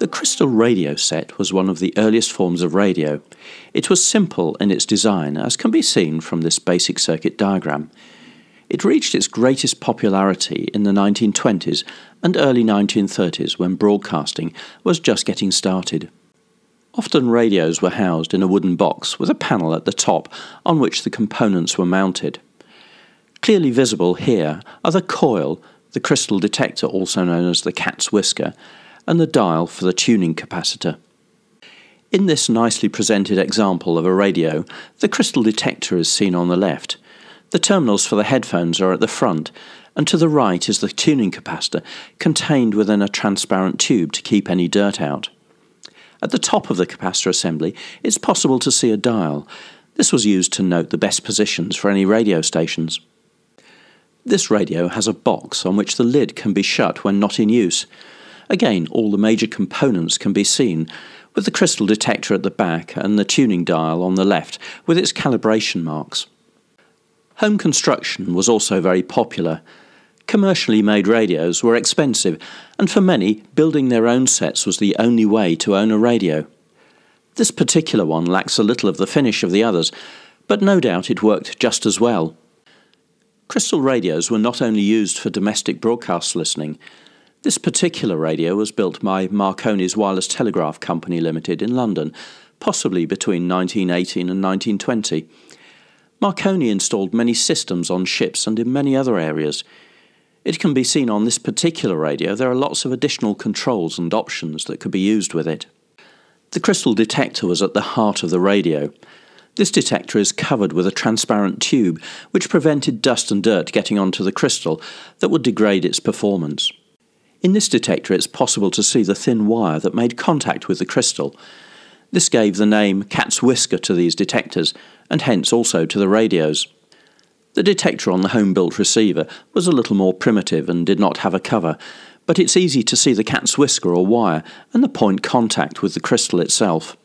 The crystal radio set was one of the earliest forms of radio. It was simple in its design, as can be seen from this basic circuit diagram. It reached its greatest popularity in the 1920s and early 1930s when broadcasting was just getting started. Often radios were housed in a wooden box with a panel at the top on which the components were mounted. Clearly visible here are the coil, the crystal detector also known as the cat's whisker, and the dial for the tuning capacitor. In this nicely presented example of a radio, the crystal detector is seen on the left. The terminals for the headphones are at the front, and to the right is the tuning capacitor contained within a transparent tube to keep any dirt out. At the top of the capacitor assembly, it's possible to see a dial. This was used to note the best positions for any radio stations. This radio has a box on which the lid can be shut when not in use. Again, all the major components can be seen, with the crystal detector at the back and the tuning dial on the left with its calibration marks. Home construction was also very popular. Commercially made radios were expensive, and for many, building their own sets was the only way to own a radio. This particular one lacks a little of the finish of the others, but no doubt it worked just as well. Crystal radios were not only used for domestic broadcast listening, this particular radio was built by Marconi's Wireless Telegraph Company Limited in London, possibly between 1918 and 1920. Marconi installed many systems on ships and in many other areas. It can be seen on this particular radio there are lots of additional controls and options that could be used with it. The crystal detector was at the heart of the radio. This detector is covered with a transparent tube which prevented dust and dirt getting onto the crystal that would degrade its performance. In this detector, it's possible to see the thin wire that made contact with the crystal. This gave the name cat's whisker to these detectors, and hence also to the radios. The detector on the home built receiver was a little more primitive and did not have a cover, but it's easy to see the cat's whisker or wire and the point contact with the crystal itself.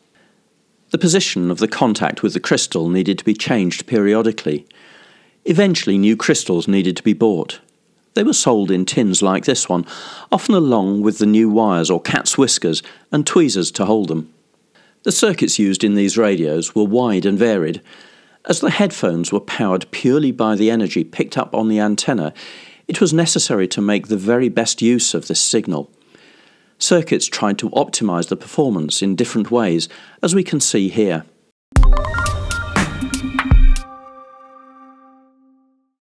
The position of the contact with the crystal needed to be changed periodically. Eventually, new crystals needed to be bought. They were sold in tins like this one, often along with the new wires or cat's whiskers and tweezers to hold them. The circuits used in these radios were wide and varied. As the headphones were powered purely by the energy picked up on the antenna, it was necessary to make the very best use of this signal. Circuits tried to optimize the performance in different ways, as we can see here.